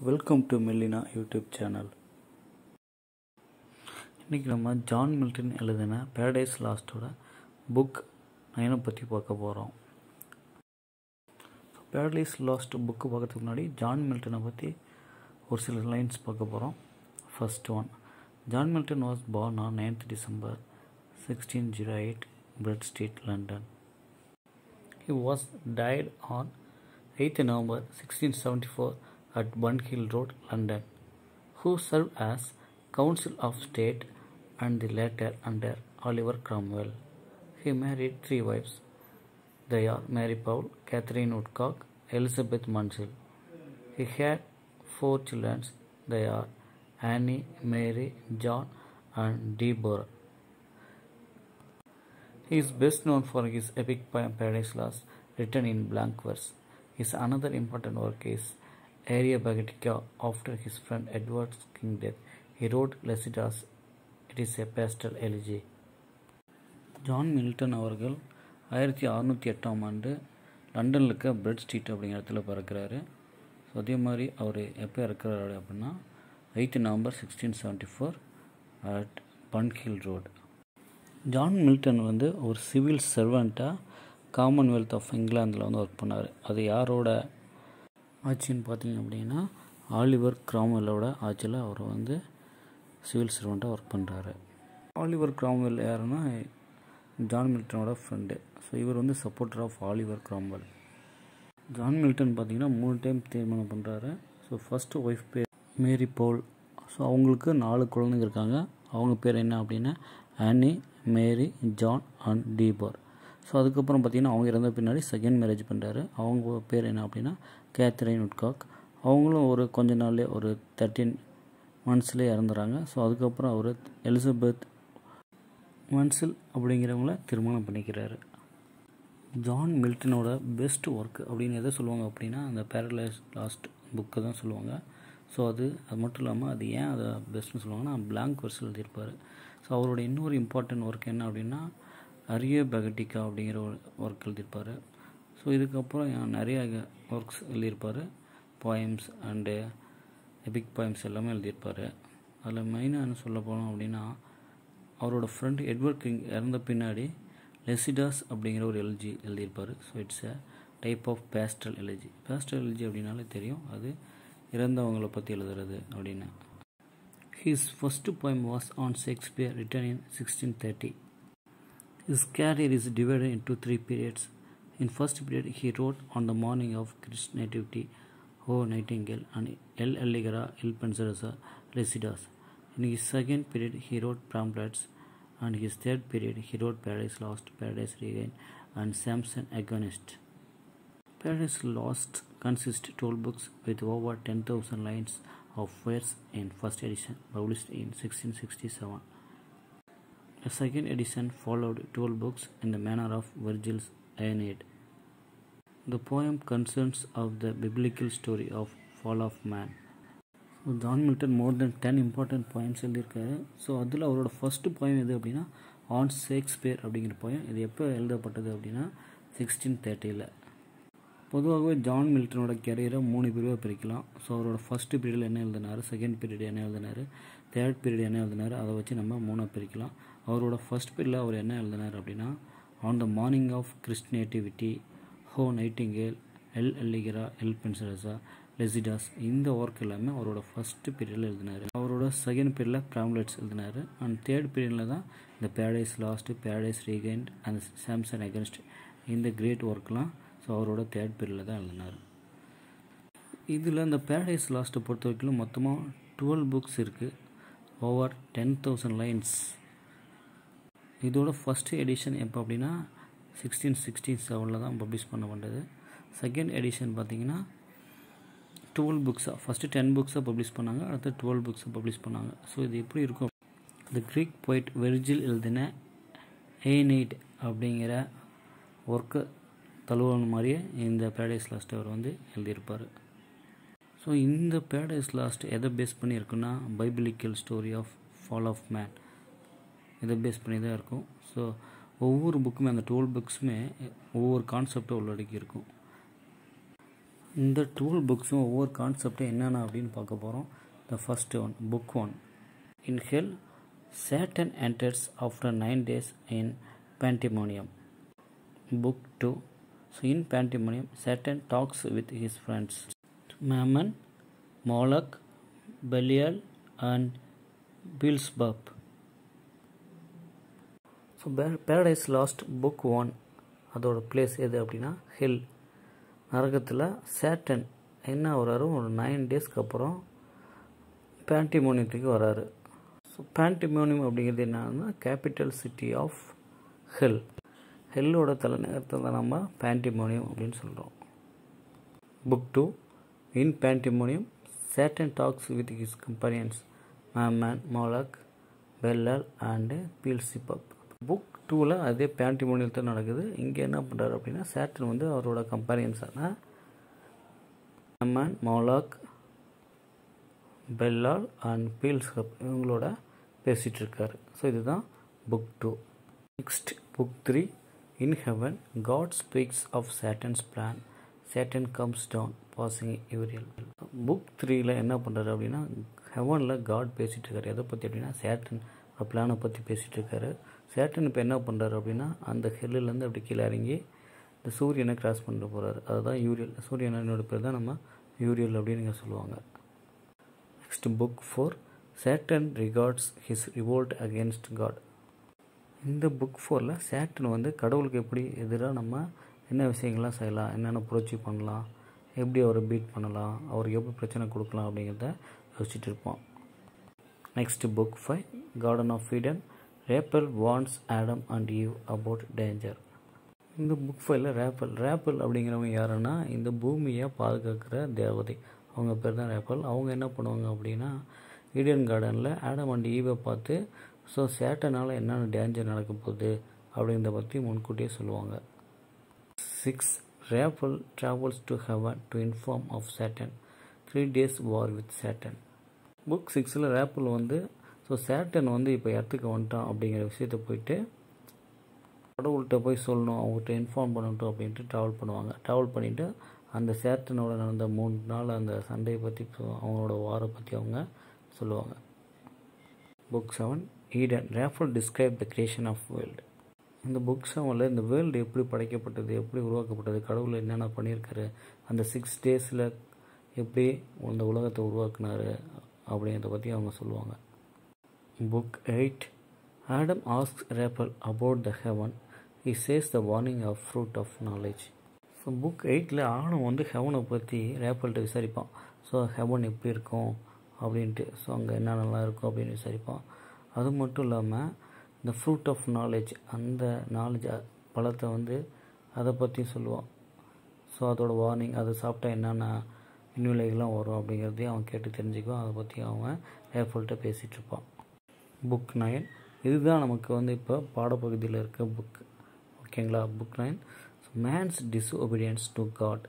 Welcome to Mellina YouTube channel இன்றைக்கி நம்ம John Milton எழுதின பேரடைஸ் லாஸ்ட்டோட புக் நயனை பற்றி பார்க்க போகிறோம் பேரடைஸ் லாஸ்ட் புக்கு பார்க்கறதுக்கு முன்னாடி ஜான் மில்டனை பற்றி ஒரு சில லைன்ஸ் பார்க்க போகிறோம் first one John Milton was born on ninth December sixteen zero eight Bread Street London he was died on eighth November sixteen seventy four at Bun Hill Road, London, who served as Council of State and the latter under Oliver Cromwell. He married three wives. They are Mary Paul, Catherine Woodcock, Elizabeth Munsell. He had four children. They are Annie, Mary, John, and Deborah. He is best known for his epic poem Paradise Lost, written in blank verse. His another important work is Areopagitica. After his friend Edward's king death, he wrote Lycidas. It is a pastoral elegy. John Milton அவர்கள் ஆயிரத்தி அறநூற்றி எட்டாம் ஆண்டு லண்டனில் இருக்க bread street அப்படிங்கிற இடத்துல பிறக்கிறாரு so அதே மாதிரி அவர் எப்போ இறக்குறாரு அப்படின்னா eighth November sixteen seventy four at Bunhill road John Milton வந்து ஒரு சிவில் சர்வெண்ட்டாக காமன்வெல்த் ஆஃப் இங்கிலாந்தில் வந்து ஒர்க் பண்ணார் அது யாரோட ஆட்சின்னு பார்த்தீங்க அப்படின்னா ஆலிவர் கிராம்வெல்லோட ஆட்சியில் அவர் வந்து சிவில் சர்வெண்ட்டாக ஒர்க் பண்ணுறாரு ஆலிவர் கிராம்வெல் யாருன்னா ஜான் மில்டனோட ஃப்ரெண்டு ஸோ இவர் வந்து supporter of Oliver Cromwell. John Milton பார்த்தீங்கன்னா மூணு டைம் தீர்மானம் பண்ணுறாரு ஸோ ஃபஸ்ட்டு ஒய்ஃப் பேர் மேரி போல். ஸோ அவங்களுக்கு நாலு குழந்தைங்க இருக்காங்க. அவங்க பேர் என்ன அப்படின்னா Anne Mary John and Deborah. So அதுக்கப்புறம் பார்த்திங்கன்னா அவங்க இறந்த பின்னாடி செகண்ட் மேரேஜ் பண்ணுறாரு அவங்க பேர் என்ன அப்படின்னா கேத்ரின் உட்காக் அவங்களும் ஒரு கொஞ்ச நாள்லேயே ஒரு தேர்ட்டீன் மந்த்ஸ்லேயே இறந்துறாங்க. ஸோ அதுக்கப்புறம் அவர் எலிசபெத் மன்சில் அப்படிங்கிறவங்கள திருமணம் பண்ணிக்கிறாரு. ஜான் மில்டனோட பெஸ்ட் ஒர்க் அப்படின்னு எதை சொல்லுவாங்க அப்படின்னா அந்த பேரலைஸ் லாஸ்ட் புக்கு தான் சொல்லுவாங்க. ஸோ அது அது மட்டும் இல்லாமல் அது ஏன் அதை பெஸ்ட்னு சொல்லுவாங்கன்னா பிளாங்க் வெர்ஸ் எழுதியிருப்பார். ஸோ அவரோட இன்னொரு இம்பார்ட்டன்ட் ஒர்க் என்ன அப்படின்னா அரிய பெகட்டிக்கா அப்படிங்கிற ஒரு ஒர்க் எழுதியிருப்பார். ஸோ இதுக்கப்புறம் நிறைய ஒர்க்ஸ் எழுதியிருப்பார். போயம்ஸ் அண்டு எபிக் போயம்ஸ் எல்லாமே எழுதியிருப்பார். அதில் மெயினாக என்ன சொல்ல போனோம் அப்படின்னா அவரோட ஃப்ரெண்ட் எட்வர்ட் கிங் இறந்த பின்னாடி லெசிடாஸ் அப்படிங்கிற ஒரு எல்ஜி எழுதியிருப்பார். So it's a type of pastoral elegy pastoral elegy அப்படின்னாலே தெரியும். அது இறந்தவங்களை பற்றி எழுதுறது அப்படின்னு. His first poem was on Shakespeare Shakespeare, written in 1630. His career is divided into three periods. In first period, he wrote on the morning of Christ's nativity, O Nightingale, and El Allegara, Il Penserosa, Lycidas. In his second period, he wrote pamphlets, and his third period, he wrote Paradise Lost, Paradise Regained, and Samson Agonist. Paradise Lost consists 12 books with over 10,000 lines of verse in first edition published in 1667. A second edition followed 12 books in the manner of Virgil's Aeneid. The poem concerns of the biblical story of fall of man. So John Milton more than ten important points எழுதியிருக்காரு. So அதில் அவரோட first poem எது அப்படின்னா on Shakespeare அப்படிங்கிற poem இது எப்போ எழுதப்பட்டது அப்படின்னா சிக்ஸ்டீன் தேர்ட்டியில் பொதுவாகவே ஜான் மில்டனோட கெரியரை மூணு பிரிவாக பிரிக்கலாம். ஸோ அவரோட ஃபஸ்ட்டு பீரியடில் என்ன எழுதினார்? செகண்ட் பீரியட் என்ன எழுதினார்? தேர்ட் பீரியட் என்ன எழுதினார்? அதை வச்சு நம்ம மூணாக பிரிக்கலாம். அவரோட ஃபஸ்ட் பீரியடில் அவர் என்ன எழுதினார் அப்படின்னா on the morning of Christ's Nativity O nightingale L'Allegro Il Penseroso Lycidas இந்த ஒர்க் எல்லாமே அவரோட ஃபஸ்ட்டு பீரியடில் எழுதினார். அவரோட செகண்ட் பீரியடில் ப்ராம்லெட்ஸ் எழுதினார். அண்ட் தேர்ட் பீரியடில் தான் இந்த paradise lost paradise regained and Samson Agonistes இந்த கிரேட் ஒர்க்லாம் ஸோ அவரோட தேர்ட் பீரியடில் தான் எழுதினார். இதில் இந்த பேரடைஸ் லாஸ்ட்டை பொறுத்த வரைக்கும் மொத்தமாக டுவெல் புக்ஸ் இருக்குது ஓவர் டென் தௌசண்ட் லைன்ஸ் இதோட ஃபஸ்ட்டு எடிஷன் எப்போ அப்படின்னா சிக்ஸ்டீன் சிக்ஸ்டி செவனில் தான் பப்ளிஷ் பண்ண பண்ணுறது செகண்ட் எடிஷன் பார்த்தீங்கன்னா டுவெல் புக்ஸாக ஃபஸ்ட்டு டென் புக்ஸாக பப்ளிஷ் பண்ணாங்க அடுத்து டுவெல் புக்ஸை பப்ளிஷ் பண்ணாங்க. ஸோ இது எப்படி இருக்கும்? த க்ரீக் போயிட் வெர்ஜில் எழுதின ஏனைட் அப்படிங்கிற ஒர்க்கு தழுவன மாதிரியே இந்த பேரடைஸ் லாஸ்ட் அவர் வந்து எழுதியிருப்பார். ஸோ இந்த பேரடைஸ் லாஸ்ட் எதை base பண்ணியிருக்குன்னா biblical story of fall of man இதை பேஸ் பண்ணி தான் இருக்கும். ஸோ ஒவ்வொரு புக்குமே அந்த டுவெல் புக்ஸுமே ஒவ்வொரு கான்செப்டை உள்ளடக்கி இருக்கும். இந்த டுவெல் புக்ஸும் ஒவ்வொரு கான்செப்டும் என்னென்ன அப்படின்னு பார்க்க போகிறோம் the first one book one in hell Satan enters after nine days in Pandemonium book two so in Pandemonium Satan talks with his friends Mammon Moloch Belial and Beelzebub so paradise lost book one அதோட place எது அப்படின்னா hill நரகத்தில் Satan என்ன வராரு ஒரு nine டேஸ்க்கு அப்புறம் பேண்டிமோனியத்துக்கு வராரு ஸோ பேண்டிமோனியம் அப்படிங்கிறது என்னன்னா கேபிட்டல் சிட்டி ஆஃப் ஹெல் ஹெல்லோட தலைநகரத்தை தான் நம்ம பேண்டிமோனியம் அப்படின்னு சொல்கிறோம் book two in Pandemonium Satan talks with his companions Mammon Moloch Belial and Beelzebub book டூவில் அதே பேண்டிமோனியல் தான் நடக்குது. இங்கே என்ன பண்ணுறாரு அப்படின்னா சேட்டன் வந்து அவரோட கம்பெனியன்ஸான அம்மன் மோலாக் பெல்லால் அண்ட் பீல்ஸ்கப் இவங்களோட பேசிகிட்டு இருக்காரு. ஸோ இதுதான் book two next book three in heaven God speaks of Satan's plan Satan comes down passing Uriel book த்ரீயில் என்ன பண்ணுறாரு அப்படின்னா ஹெவனில் காட் பேசிகிட்டு இருக்காரு. எதை பற்றி அப்படின்னா சேட்டன் பிளானை பற்றி பேசிகிட்டு இருக்காரு. சேட்டன் இப்போ என்ன பண்ணுறாரு அப்படின்னா அந்த ஹெல்லுலேருந்து அப்படி கீழே இறங்கி இந்த சூரியனை கிராஸ் பண்ணிட்டு போகிறார் அதுதான் யூரியல். சூரியனோட பேர் தான் நம்ம யூரியல் அப்படின்னு சொல்லுவாங்க. Next book four Satan regards his revolt against God இந்த புக் ஃபோரில் சேட்டன் வந்து கடவுளுக்கு எப்படி எதிராக நம்ம என்ன விஷயங்கள்லாம் செய்யலாம் என்னென்ன புரட்சி பண்ணலாம் எப்படி அவரை பீட் பண்ணலாம் அவருக்கு எப்படி பிரச்சனை கொடுக்கலாம் அப்படிங்கிறத யோசிச்சுட்டு இருப்போம். Next book five garden of Eden Raphael warns Adam and Eve about danger இந்த புக் ஃபைலில் ரேப்பல் ரேப்பல் அப்படிங்கிறவங்க யாருன்னா இந்த பூமியை பாதுகாக்கிற தேவதை. அவங்க பேர் தான் ரேப்பல் அவங்க என்ன பண்ணுவாங்க அப்படின்னா ஈடன் கார்டனில் ஆடம் அண்ட் ஈவை பார்த்து ஸோ சேட்டனால் என்னென்ன டேஞ்சர் நடக்க போகுது? அப்படிங்கிறத பற்றி முன்கூட்டியே சொல்லுவாங்க. Six Raphael travels to heaven to inform of Satan three days war with Satan book சிக்ஸில் ரேப்பல் வந்து ஸோ சேட்டன் வந்து இப்போ இடத்துக்கு வந்துட்டான் அப்படிங்கிற விஷயத்த போயிட்டு கடவுள்கிட்ட போய் சொல்லணும் அவங்ககிட்ட இன்ஃபார்ம் பண்ணட்டும் அப்படின்ட்டு ட்ராவல் பண்ணுவாங்க. ட்ராவல் பண்ணிவிட்டு அந்த சேட்டனோட நடந்த மூணு நாள் அந்த சண்டையை பற்றி அவங்களோட வாரை பற்றி அவங்க சொல்லுவாங்க. Book seven Eden Raphael describe the creation of world இந்த புக் செவனில் இந்த வேர்ல்டு எப்படி படைக்கப்பட்டது எப்படி உருவாக்கப்பட்டது கடவுள் என்னென்ன பண்ணியிருக்காரு அந்த சிக்ஸ் டேஸில் எப்படி இந்த உலகத்தை உருவாக்குனாரு அப்படிங்கிறத பற்றி அவங்க சொல்லுவாங்க. Book eight Adam ask Raphael about the heaven he says the warning of fruit of knowledge so book எயிட்டில் ஆடம் வந்து ஹெவனை பற்றி ரேப்பல்கிட்ட விசாரிப்பான். ஸோ ஹெவன் எப்படி இருக்கும் அப்படின்ட்டு. ஸோ அங்கே என்னென்னலாம் இருக்கும் அப்படின்னு விசாரிப்பான். அது மட்டும் இல்லாமல் இந்த ஃப்ரூட் ஆஃப் நாலேஜ் அந்த நாலேஜ் பழத்தை வந்து அதை பற்றியும் சொல்லுவான். ஸோ அதோட வார்னிங் அதை சாப்பிட்டா என்னென்ன விண்விலைகள்லாம் வரும் அப்படிங்கிறதையும் அவன் கேட்டு தெரிஞ்சுக்குவான். அதை பற்றி அவன் ரேஃபல்கிட்ட பேசிகிட்ருப்பான் புக் நைன் இதுதான் நமக்கு வந்து இப்போ பாடப்பகுதியில் இருக்க புக் ஓகேங்களா book nine man's disobedience to God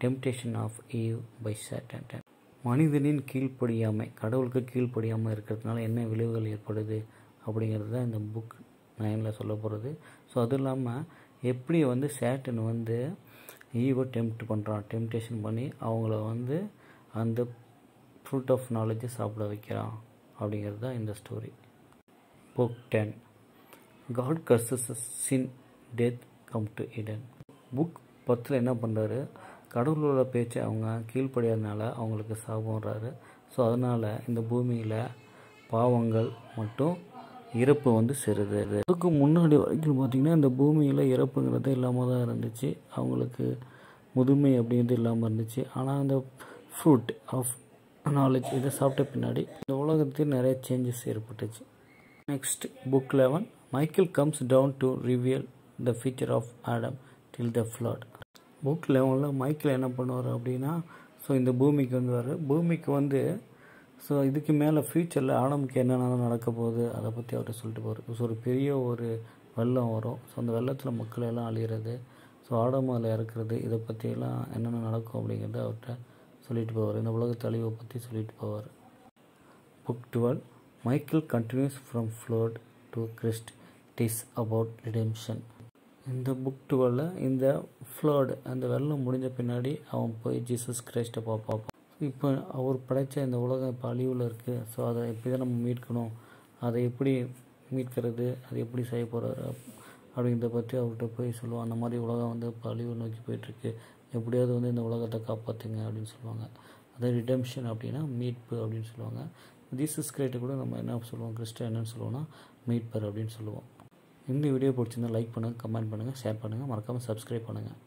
temptation of Eve by Satan மனிதனின் கீழ்ப்படியாமை கடவுளுக்கு கீழ்ப்படியாமல் இருக்கிறதுனால என்ன விளைவுகள் ஏற்படுது? அப்படிங்கிறது தான் இந்த புக் நைனில் சொல்ல போகிறது ஸோ அதுவும் இல்லாமல் எப்படி வந்து சேட்டன் வந்து ஈவோ டெம்ப்ட் பண்ணுறான் டெம்டேஷன் பண்ணி அவங்கள வந்து அந்த ஃப்ரூட் ஆஃப் நாலேஜை சாப்பிட வைக்கிறான்? அப்படிங்கிறது தான் இந்த story book ten God curses sin death come to Eden book பத்தில் என்ன பண்ணுறாரு கடவுளோட பேச்சை அவங்க கீழ்ப்படியாதனால அவங்களுக்கு சாபம்ன்றாரு ஸோ அதனால் இந்த பூமியில் பாவங்கள் மட்டும் இறப்பு வந்து சிறுது அதுக்கு முன்னாடி வரைக்கும் பார்த்திங்கன்னா இந்த பூமியில் இறப்புங்கிறது இல்லாமல் தான் இருந்துச்சு. அவங்களுக்கு முதுமை அப்படிங்கிறது இல்லாமல் இருந்துச்சு. ஆனால் அந்த ஃப்ரூட் ஆஃப் நாலேஜ் இதை சாப்பிட்ட பின்னாடி இந்த உலகத்தில் நிறைய சேஞ்சஸ் ஏற்பட்டுச்சு. Next book eleven Michael comes down to reveal the future of Adam till the flood book லெவனில் மைக்கேல் என்ன பண்ணுவார் அப்படின்னா ஸோ இந்த பூமிக்கு வந்துவார். பூமிக்கு வந்து ஸோ இதுக்கு மேலே ஃப்யூச்சரில் ஆடமுக்கு என்னென்ன நடக்க போகுது அதை பற்றி அவர் சொல்லிட்டு போவார் ஸோ ஒரு பெரிய ஒரு வெள்ளம் வரும். ஸோ அந்த வெள்ளத்தில் மக்கள் எல்லாம் அழிகிறது ஸோ ஆடம் அதில் இறக்குறது. இதை பற்றியெல்லாம் என்னென்ன நடக்கும் அப்படிங்கிறத அவர்கிட்ட சொல்லிட்டு போவார். இந்த உலகத்து பற்றி சொல்லிட்டு போவார். Book twelve Michael continues from flood to Christ this is about redemption இந்த புக் டுவெல்ல இந்த ஃப்ளோடு அந்த வெள்ளம் முடிஞ்ச பின்னாடி அவன் போய் ஜீசஸ் கிரைஸ்ட்டை பார்ப்பான். இப்போ அவர் படைத்த இந்த உலகம் இப்போ அழிவில் இருக்குது ஸோ அதை எப்படி தான் நம்ம மீட்கணும்? அதை எப்படி மீட்கிறது? அதை எப்படி செய்ய போகிறாரு அப்படிங்கிறத பற்றி அவர்கிட்ட போய் சொல்லுவோம் அந்த மாதிரி உலகம் வந்து இப்போ அழிவு நோக்கி போயிட்டுருக்கு. எப்படியாவது வந்து இந்த உலகத்தை காப்பாற்றுங்க அப்படின்னு சொல்லுவாங்க. அது ரிடம்ஷன் அப்படின்னா மீட்பு அப்படின்னு சொல்லுவாங்க. ஜீசஸ் கிரேட்டை கூட நம்ம என்ன சொல்லுவோம்? கிறிஸ்டன் என்னன்னு சொல்லுவோம்னா மீட்பர் அப்படின்னு சொல்லுவோம். இந்த வீடியோ பிடிச்சிருந்தா லைக் பண்ணுங்கள் கமெண்ட் பண்ணுங்கள் ஷேர் பண்ணுங்கள் மறக்காமல் சப்ஸ்கிரைப் பண்ணுங்கள்